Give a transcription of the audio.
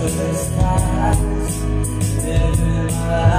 Never satisfies Living my life